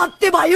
だってばよ。